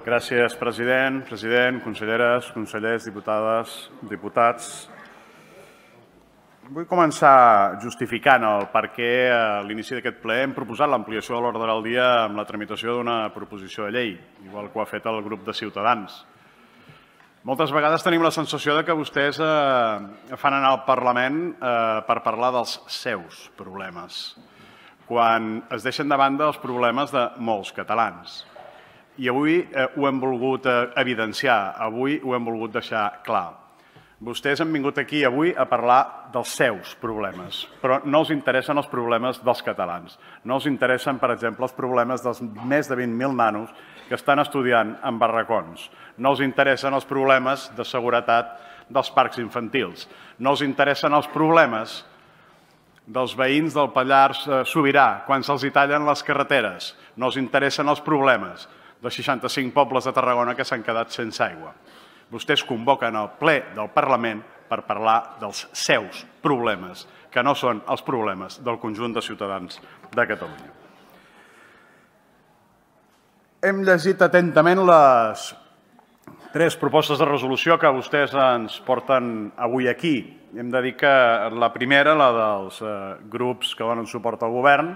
Gràcies, president, president, conselleres, consellers, diputades, diputats. Vull començar justificant el per què a l'inici d'aquest ple hem proposat l'ampliació de l'ordre del dia amb la tramitació d'una proposició de llei, igual que ho ha fet el grup de Ciutadans. Moltes vegades tenim la sensació de que vostès eh, fan anar al Parlament eh, per parlar dels seus problemes, quan es deixen de banda els problemes de molts catalans. I avui eh, ho hem volgut eh, evidenciar, avui ho hem volgut deixar clar. Vostès han vingut aquí avui a parlar dels seus problemes, però no els interessen els problemes dels catalans. No els interessen, per exemple, els problemes dels més de 20.000 nanos que estan estudiant en barracons. No els interessen els problemes de seguretat dels parcs infantils. No els interessen els problemes dels veïns del Pallars eh, Sobirà quan se'ls tallen les carreteres. No els interessen els problemes dels 65 pobles de Tarragona que s'han quedat sense aigua. Vostès convoquen el ple del Parlament per parlar dels seus problemes, que no són els problemes del conjunt de ciutadans de Catalunya. Hem llegit atentament les tres propostes de resolució que vostès ens porten avui aquí. Hem de dir que la primera, la dels eh, grups que donen suport al govern,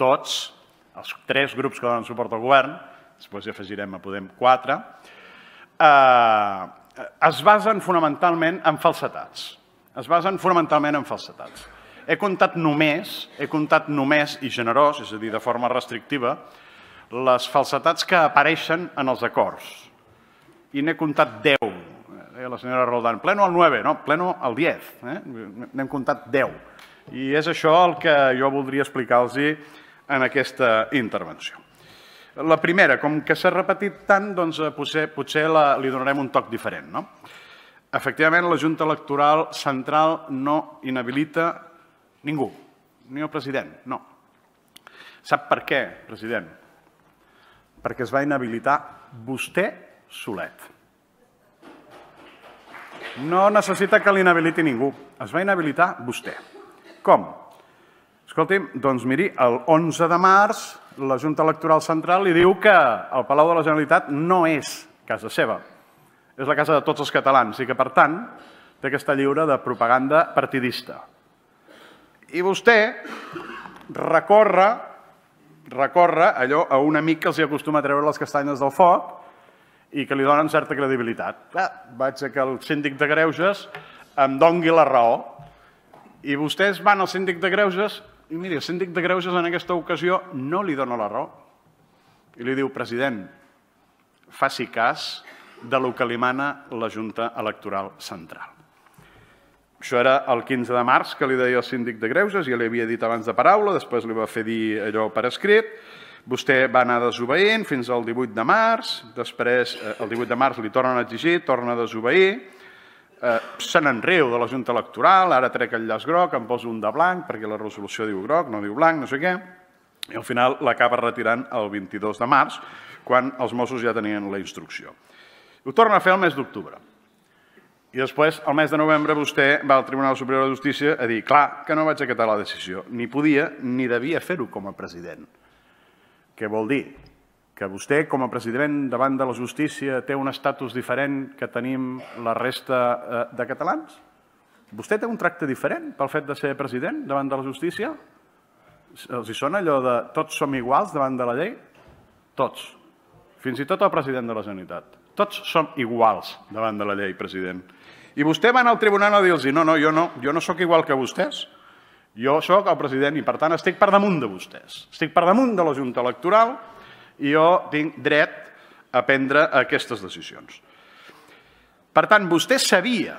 tots, els tres grups que donen suport al govern, després hi afegirem a Podem quatre, eh, es basen fonamentalment en falsetats. Es basen fonamentalment en falsetats. He comptat només, he comptat només i generós, és a dir, de forma restrictiva, les falsetats que apareixen en els acords. I n'he comptat 10. Deia la senyora Roldán, pleno al 9, no, pleno al 10. Eh? N'hem comptat 10. I és això el que jo voldria explicar-los en aquesta intervenció. La primera, com que s'ha repetit tant, doncs eh, potser, potser la, li donarem un toc diferent. No? Efectivament, la Junta Electoral Central no inhabilita ningú, ni el president, no. Sap per què, president? Perquè es va inhabilitar vostè solet. No necessita que l'inhabiliti ningú, es va inhabilitar vostè. Com? Escolti'm, doncs miri, el 11 de març la Junta Electoral Central li diu que el Palau de la Generalitat no és casa seva, és la casa de tots els catalans i que, per tant, té que estar lliure de propaganda partidista. I vostè recorre, recorre allò a un amic que els hi acostuma a treure les castanyes del foc i que li donen certa credibilitat. Clar, vaig a que el síndic de Greuges em dongui la raó. I vostès van al síndic de Greuges i miri, el síndic de Greuges en aquesta ocasió no li dona la raó. I li diu, president, faci cas de lo que li mana la Junta Electoral Central. Això era el 15 de març que li deia el síndic de Greuges, ja li havia dit abans de paraula, després li va fer dir allò per escrit, vostè va anar desobeint fins al 18 de març, després eh, el 18 de març li tornen a exigir, torna a desobeir, eh, se n'enriu de la Junta Electoral, ara trec el llaç groc, em poso un de blanc perquè la resolució diu groc, no diu blanc, no sé què, i al final l'acaba retirant el 22 de març, quan els Mossos ja tenien la instrucció. Ho torna a fer el mes d'octubre. I després, al mes de novembre, vostè va al Tribunal Superior de Justícia a dir clar que no vaig acatar la decisió. Ni podia ni devia fer-ho com a president. Què vol dir? Que vostè, com a president davant de la justícia, té un estatus diferent que tenim la resta eh, de catalans? Vostè té un tracte diferent pel fet de ser president davant de la justícia? Els hi sona allò de tots som iguals davant de la llei? Tots. Fins i tot el president de la Generalitat. Tots som iguals davant de la llei, president. I vostè va anar al tribunal a dir-los no, no, jo no, jo no sóc igual que vostès. Jo sóc el president i, per tant, estic per damunt de vostès. Estic per damunt de la Junta Electoral i jo tinc dret a prendre aquestes decisions. Per tant, vostè sabia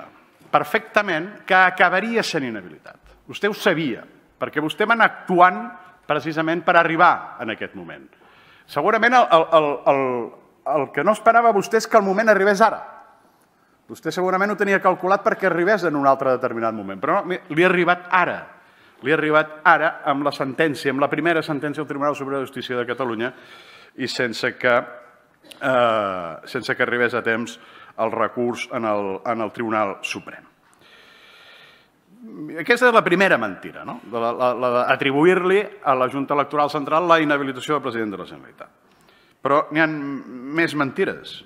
perfectament que acabaria sent inhabilitat. Vostè ho sabia, perquè vostè va anar actuant precisament per arribar en aquest moment. Segurament el, el, el, el que no esperava vostè és que el moment arribés ara. Vostè segurament ho tenia calculat perquè arribés en un altre determinat moment, però no, li ha arribat ara. Li ha arribat ara amb la sentència, amb la primera sentència del Tribunal Superior de Justícia de Catalunya, i sense que, eh, sense que arribés a temps el recurs en el, en el Tribunal Suprem. Aquesta és la primera mentira, no? la, la, la d'atribuir-li a la Junta Electoral Central la inhabilitació del president de la Generalitat. Però n'hi ha més mentires,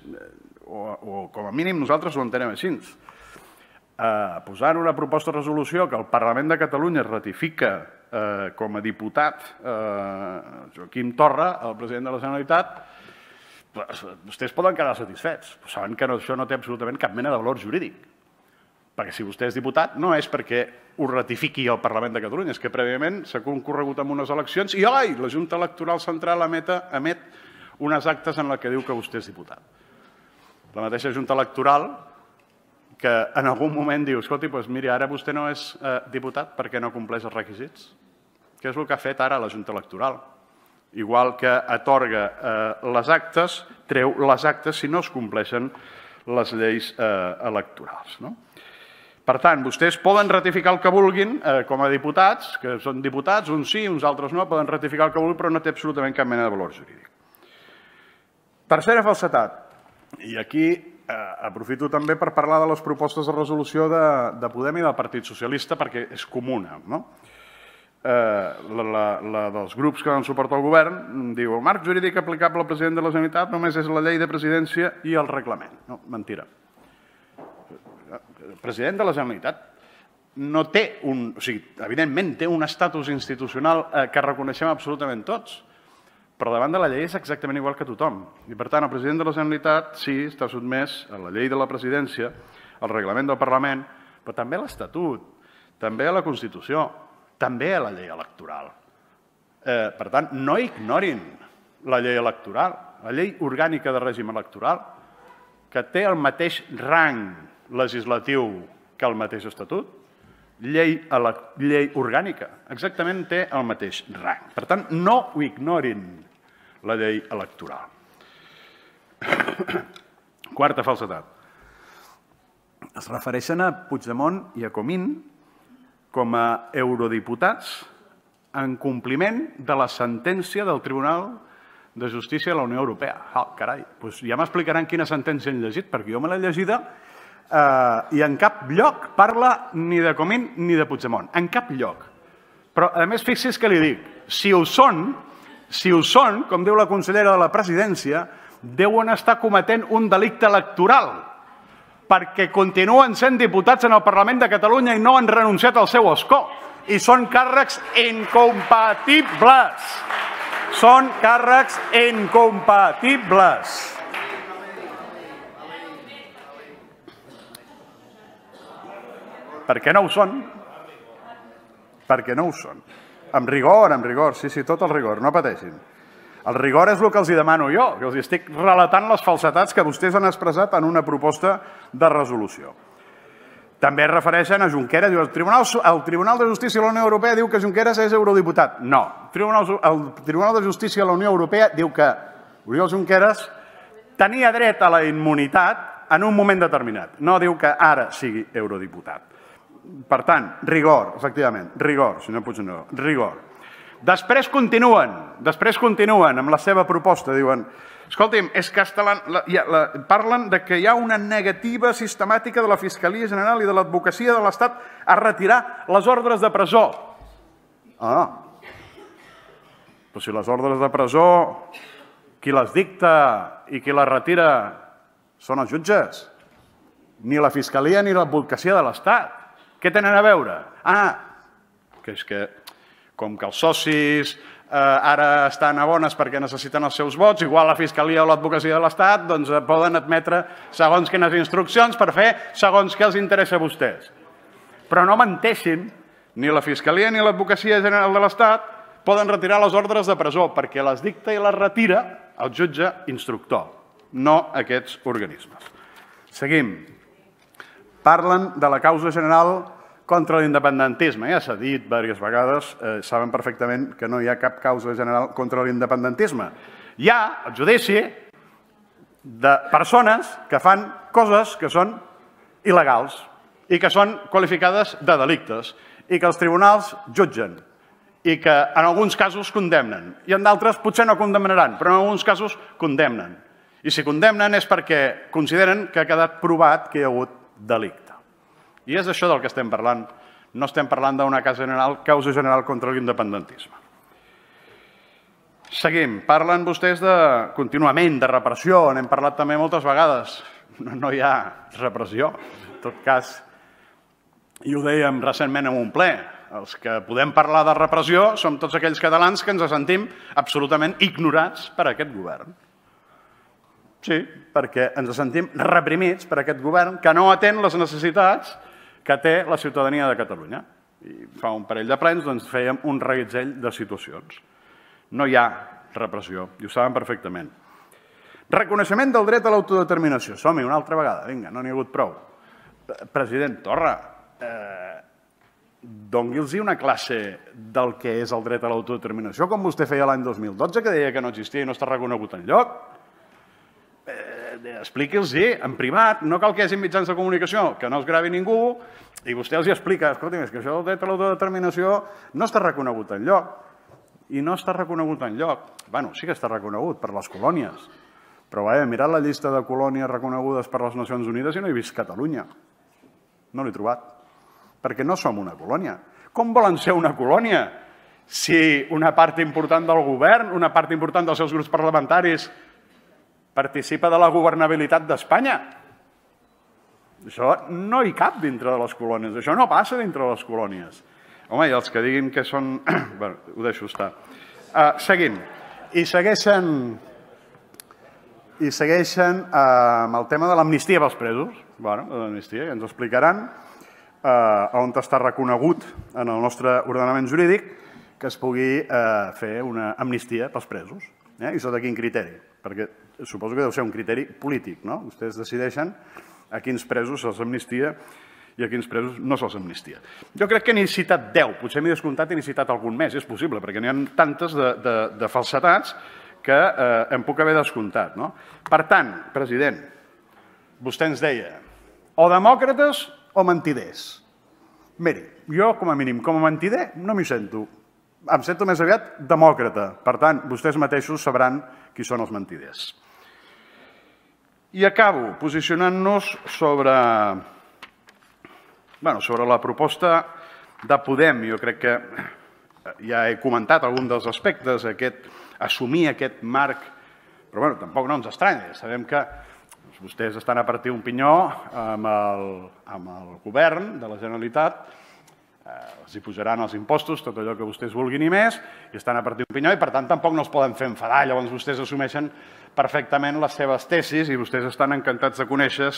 o, o com a mínim nosaltres ho entenem així. Eh, posant una proposta de resolució que el Parlament de Catalunya ratifica eh, com a diputat eh, Joaquim Torra, el president de la Generalitat, vostès poden quedar satisfets, però saben que això no té absolutament cap mena de valor jurídic. Perquè si vostè és diputat no és perquè ho ratifiqui el Parlament de Catalunya, és que prèviament s'ha concorregut amb unes eleccions i ai, la Junta Electoral Central emet unes actes en la que diu que vostè és diputat. La mateixa Junta Electoral que en algun moment diu, escolti, doncs miri, ara vostè no és eh, diputat perquè no compleix els requisits. Què és el que ha fet ara la Junta Electoral? Igual que atorga eh, les actes, treu les actes si no es compleixen les lleis eh, electorals. No? Per tant, vostès poden ratificar el que vulguin eh, com a diputats, que són diputats, uns sí, uns altres no, poden ratificar el que vulguin, però no té absolutament cap mena de valor jurídic. Tercera falsetat, i aquí eh, aprofito també per parlar de les propostes de resolució de, de Podem i del Partit Socialista, perquè és comuna. No? Eh, la, la, la dels grups que donen suport al govern diu el marc jurídic aplicable al president de la Generalitat només és la llei de presidència i el reglament. No, mentira el president de la Generalitat no té un... O sigui, evidentment té un estatus institucional eh, que reconeixem absolutament tots, però davant de la llei és exactament igual que tothom. I, per tant, el president de la Generalitat sí, està sotmès a la llei de la presidència, al reglament del Parlament, però també a l'Estatut, també a la Constitució, també a la llei electoral. Eh, per tant, no ignorin la llei electoral, la llei orgànica de règim electoral, que té el mateix rang legislatiu que el mateix Estatut, llei, a la llei orgànica, exactament té el mateix rang. Per tant, no ho ignorin, la llei electoral. Quarta falsetat. Es refereixen a Puigdemont i a Comín com a eurodiputats en compliment de la sentència del Tribunal de Justícia de la Unió Europea. Oh, carai, doncs ja m'explicaran quina sentència han llegit, perquè jo me l'he llegida eh, i en cap lloc parla ni de Comín ni de Puigdemont. En cap lloc. Però, a més, fixi's que li dic, si ho són, si ho són, com diu la consellera de la presidència, deuen estar cometent un delicte electoral perquè continuen sent diputats en el Parlament de Catalunya i no han renunciat al seu escó. I són càrrecs incompatibles. Són càrrecs incompatibles. Perquè no ho són. Perquè no ho són. Amb rigor, amb rigor, sí, sí, tot el rigor, no pateixin. El rigor és el que els hi demano jo, que els estic relatant les falsetats que vostès han expressat en una proposta de resolució. També es refereixen a Junqueras, diu, el Tribunal, el Tribunal de Justícia de la Unió Europea diu que Junqueras és eurodiputat. No, el Tribunal, el Tribunal de Justícia de la Unió Europea diu que Oriol Junqueras tenia dret a la immunitat en un moment determinat. No diu que ara sigui eurodiputat. Per tant, rigor, efectivament, rigor, senyor Puigneró, rigor. Després continuen, després continuen amb la seva proposta, diuen, escolti'm, és que la, la, la, parlen de que hi ha una negativa sistemàtica de la Fiscalia General i de l'advocacia de l'Estat a retirar les ordres de presó. Ah, però si les ordres de presó, qui les dicta i qui les retira són els jutges, ni la Fiscalia ni l'advocacia de l'Estat. Què tenen a veure? Ah, que és que com que els socis eh, ara estan a bones perquè necessiten els seus vots, igual la Fiscalia o l'Advocacia de l'Estat doncs, eh, poden admetre segons quines instruccions per fer segons què els interessa a vostès. Però no menteixin, ni la Fiscalia ni l'Advocacia General de l'Estat poden retirar les ordres de presó perquè les dicta i les retira el jutge instructor, no aquests organismes. Seguim parlen de la causa general contra l'independentisme. Ja s'ha dit diverses vegades, eh, saben perfectament que no hi ha cap causa general contra l'independentisme. Hi ha el judici de persones que fan coses que són il·legals i que són qualificades de delictes i que els tribunals jutgen i que en alguns casos condemnen i en d'altres potser no condemnaran, però en alguns casos condemnen. I si condemnen és perquè consideren que ha quedat provat que hi ha hagut delicte. I és això del que estem parlant. No estem parlant d'una causa general, contra l'independentisme. Seguim. Parlen vostès de, contínuament de repressió. N'hem parlat també moltes vegades. No, no hi ha repressió. En tot cas, i ho dèiem recentment en un ple, els que podem parlar de repressió som tots aquells catalans que ens sentim absolutament ignorats per aquest govern. Sí, perquè ens sentim reprimits per aquest govern que no atén les necessitats que té la ciutadania de Catalunya. I fa un parell de plens doncs, fèiem un reguitzell de situacions. No hi ha repressió, i ho saben perfectament. Reconeixement del dret a l'autodeterminació. Som-hi una altra vegada, vinga, no n'hi ha hagut prou. President Torra, eh, doni'ls una classe del que és el dret a l'autodeterminació, com vostè feia l'any 2012, que deia que no existia i no està reconegut en lloc. Eh, Expliqui'ls en privat, no cal que hi hagi mitjans de comunicació, que no es gravi ningú, i vostè els hi explica, escolti, és que això del dret a l'autodeterminació no està reconegut en lloc i no està reconegut en lloc. bueno, sí que està reconegut per les colònies, però vaja, he mirat la llista de colònies reconegudes per les Nacions Unides i no he vist Catalunya. No l'he trobat, perquè no som una colònia. Com volen ser una colònia si una part important del govern, una part important dels seus grups parlamentaris participa de la governabilitat d'Espanya? Això no hi cap dintre de les colònies, això no passa dintre de les colònies. Home, i els que diguin que són... bueno, ho deixo estar. Uh, seguim. I segueixen, i segueixen uh, amb el tema de l'amnistia pels presos. Bueno, l'amnistia, ja ens ho explicaran, uh, on està reconegut en el nostre ordenament jurídic que es pugui uh, fer una amnistia pels presos. Eh? I sota quin criteri? Perquè suposo que deu ser un criteri polític, no? Vostès decideixen a quins presos se'ls amnistia i a quins presos no se'ls amnistia. Jo crec que n'he citat 10, potser m'he descomptat i n'he citat algun més, és possible, perquè n'hi ha tantes de, de, de falsetats que eh, em puc haver descomptat. No? Per tant, president, vostè ens deia o demòcrates o mentiders. Miri, jo com a mínim, com a mentider, no m'hi sento. Em sento més aviat demòcrata. Per tant, vostès mateixos sabran qui són els mentiders. I acabo posicionant-nos sobre bueno, sobre la proposta de Podem, jo crec que ja he comentat algun dels aspectes, aquest, assumir aquest marc, però bueno, tampoc no ens estranya, sabem que doncs, vostès estan a partir un pinyó amb el, amb el govern de la Generalitat, eh, els hi pujaran els impostos, tot allò que vostès vulguin i més, i estan a partir un pinyó i per tant tampoc no els poden fer enfadar, llavors vostès assumeixen perfectament les seves tesis i vostès estan encantats de conèixer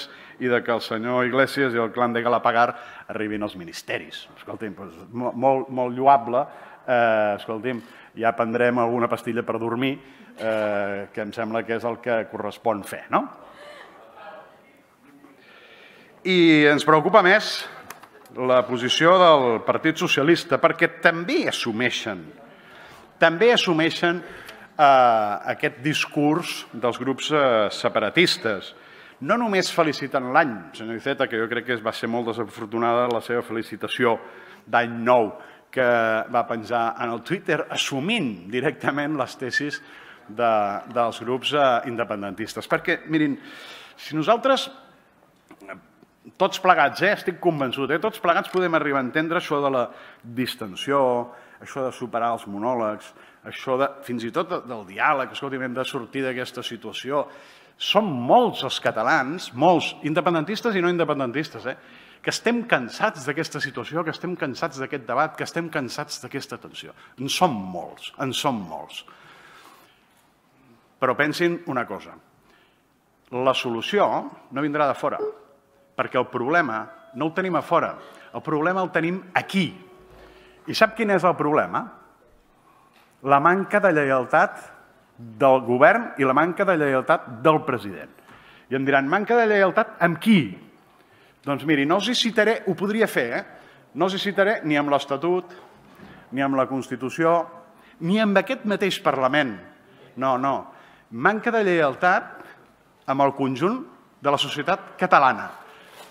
i de que el senyor Iglesias i el clan de Galapagar arribin als ministeris. Escolti'm, doncs, molt, molt lloable. Eh, escolti'm, ja prendrem alguna pastilla per dormir, eh, que em sembla que és el que correspon fer, no? I ens preocupa més la posició del Partit Socialista, perquè també assumeixen, també assumeixen eh, aquest discurs dels grups eh, separatistes. No només feliciten l'any, senyor Iceta, que jo crec que va ser molt desafortunada la seva felicitació d'any nou, que va penjar en el Twitter assumint directament les tesis de, dels grups eh, independentistes. Perquè, mirin, si nosaltres tots plegats, eh, estic convençut, eh, tots plegats podem arribar a entendre això de la distensió, això de superar els monòlegs, això de, fins i tot del diàleg, escolti, hem de sortir d'aquesta situació. Som molts els catalans, molts, independentistes i no independentistes, eh, que estem cansats d'aquesta situació, que estem cansats d'aquest debat, que estem cansats d'aquesta tensió. En som molts, en som molts. Però pensin una cosa, la solució no vindrà de fora, perquè el problema no el tenim a fora, el problema el tenim aquí. I sap quin és el problema? la manca de lleialtat del govern i la manca de lleialtat del president. I em diran, manca de lleialtat amb qui? Doncs miri, no els hi citaré, ho podria fer, eh? no els hi citaré ni amb l'Estatut, ni amb la Constitució, ni amb aquest mateix Parlament. No, no. Manca de lleialtat amb el conjunt de la societat catalana,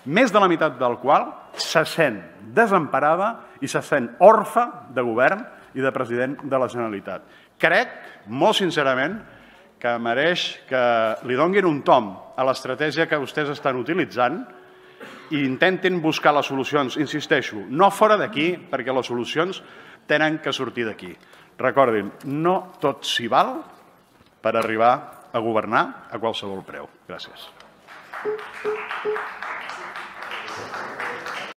més de la meitat del qual se sent desemparada i se sent orfa de govern i de president de la Generalitat. Crec, molt sincerament, que mereix que li donguin un tom a l'estratègia que vostès estan utilitzant i intentin buscar les solucions, insisteixo, no fora d'aquí, perquè les solucions tenen que sortir d'aquí. Recordin, no tot s'hi val per arribar a governar a qualsevol preu. Gràcies.